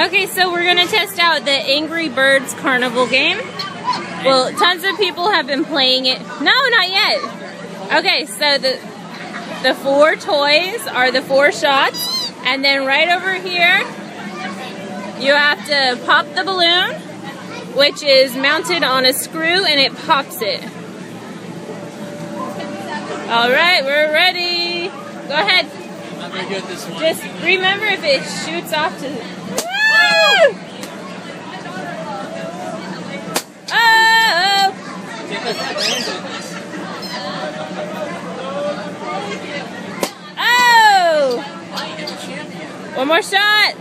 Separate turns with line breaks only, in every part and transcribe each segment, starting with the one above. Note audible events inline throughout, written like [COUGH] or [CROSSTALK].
Okay, so we're gonna test out the Angry Birds Carnival game. Well, tons of people have been playing it. No, not yet. Okay, so the the four toys are the four shots, and then right over here, you have to pop the balloon, which is mounted on a screw, and it pops it. All right, we're ready. Go ahead.
Not very good at this one.
Just remember if it shoots off to. Woo! Oh!
Take that back, Landon.
Oh! One more shot.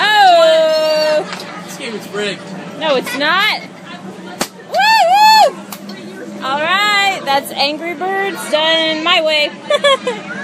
Oh!
This game is rigged.
No, it's not. Woo! Woo! All right, that's Angry Birds done my way. [LAUGHS]